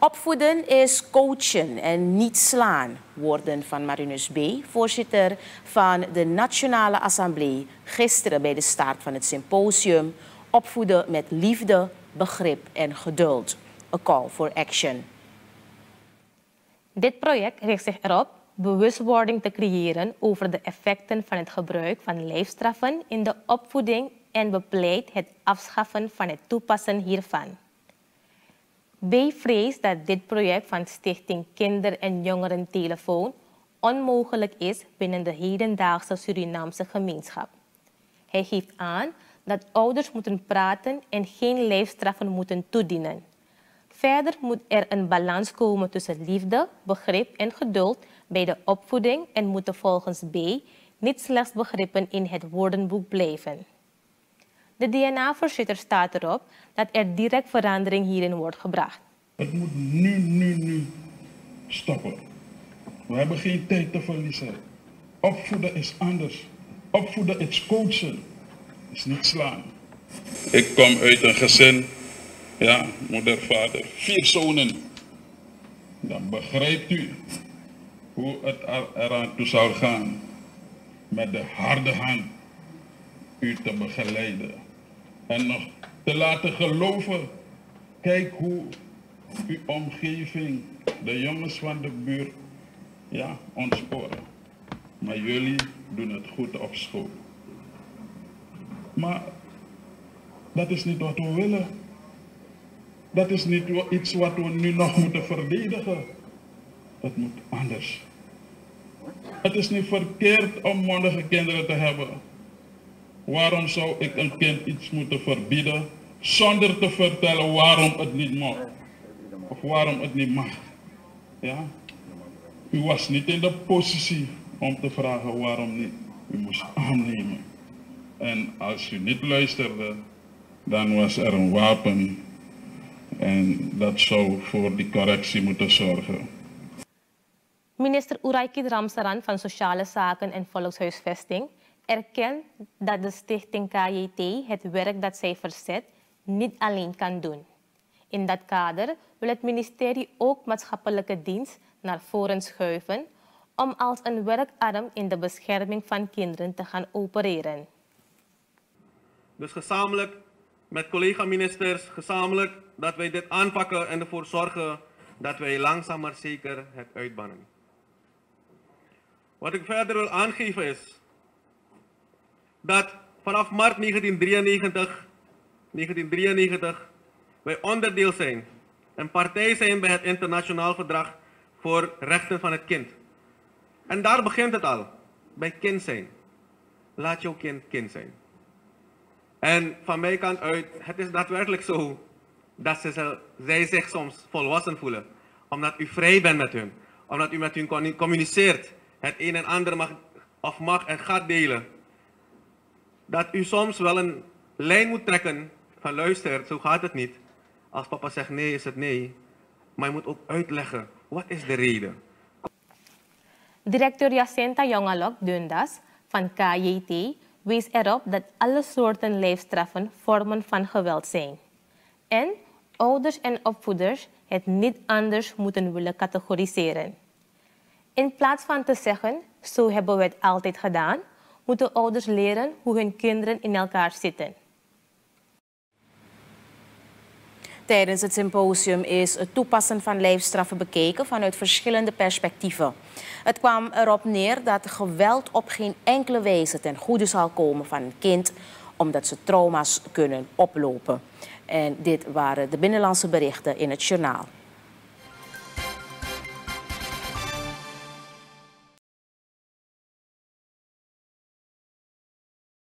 Opvoeden is coachen en niet slaan, woorden van Marinus B., voorzitter van de Nationale Assemblée, gisteren bij de start van het symposium Opvoeden met liefde, begrip en geduld. A call for action. Dit project richt zich erop bewustwording te creëren over de effecten van het gebruik van leefstraffen in de opvoeding en bepleit het afschaffen van het toepassen hiervan. B vreest dat dit project van Stichting Kinder- en Jongerentelefoon onmogelijk is binnen de hedendaagse Surinaamse gemeenschap. Hij geeft aan dat ouders moeten praten en geen leefstraffen moeten toedienen. Verder moet er een balans komen tussen liefde, begrip en geduld bij de opvoeding en moeten volgens B niet slechts begrippen in het woordenboek blijven. De DNA-voorzitter staat erop dat er direct verandering hierin wordt gebracht. Het moet nu, nu, nu stoppen. We hebben geen tijd te verliezen. Opvoeden is anders. Opvoeden is coachen, is niet slaan. Ik kom uit een gezin, ja, moeder, vader, vier zonen. Dan begrijpt u hoe het eraan toe zou gaan met de harde hand u te begeleiden. En nog te laten geloven, kijk hoe uw omgeving, de jongens van de buurt, ja, ontsporen. Maar jullie doen het goed op school. Maar dat is niet wat we willen. Dat is niet iets wat we nu nog moeten verdedigen. Het moet anders. Het is niet verkeerd om mondige kinderen te hebben. Waarom zou ik een kind iets moeten verbieden zonder te vertellen waarom het niet mag? Of waarom het niet mag? Ja? U was niet in de positie om te vragen waarom niet. U moest aannemen. En als u niet luisterde, dan was er een wapen en dat zou voor die correctie moeten zorgen. Minister Uraiki Ramsaran van Sociale Zaken en Volkshuisvesting erkent dat de stichting KJT het werk dat zij verzet niet alleen kan doen. In dat kader wil het ministerie ook maatschappelijke dienst naar voren schuiven om als een werkarm in de bescherming van kinderen te gaan opereren. Dus gezamenlijk met collega-ministers, gezamenlijk dat wij dit aanpakken en ervoor zorgen dat wij langzaam maar zeker het uitbannen. Wat ik verder wil aangeven is dat vanaf maart 1993, 1993 wij onderdeel zijn en partij zijn bij het internationaal verdrag voor rechten van het kind. En daar begint het al, bij kind zijn. Laat jouw kind kind zijn. En van mijn kant uit, het is daadwerkelijk zo dat ze, zij zich soms volwassen voelen. Omdat u vrij bent met hun. Omdat u met hun communiceert. Het een en ander mag, of mag en gaat delen. Dat u soms wel een lijn moet trekken van luister, zo gaat het niet. Als papa zegt nee, is het nee. Maar je moet ook uitleggen, wat is de reden? Directeur Jacinta Jongalok Dundas van KJT wees erop dat alle soorten leefstraffen vormen van geweld zijn. En ouders en opvoeders het niet anders moeten willen categoriseren. In plaats van te zeggen, zo hebben we het altijd gedaan, moeten ouders leren hoe hun kinderen in elkaar zitten. Tijdens het symposium is het toepassen van lijfstraffen bekeken vanuit verschillende perspectieven. Het kwam erop neer dat geweld op geen enkele wijze ten goede zal komen van een kind, omdat ze trauma's kunnen oplopen. En dit waren de binnenlandse berichten in het journaal.